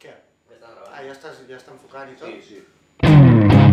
Què? Ja està gravant. Ah, ja, estàs, ja està enfocant i tot? Sí, sí.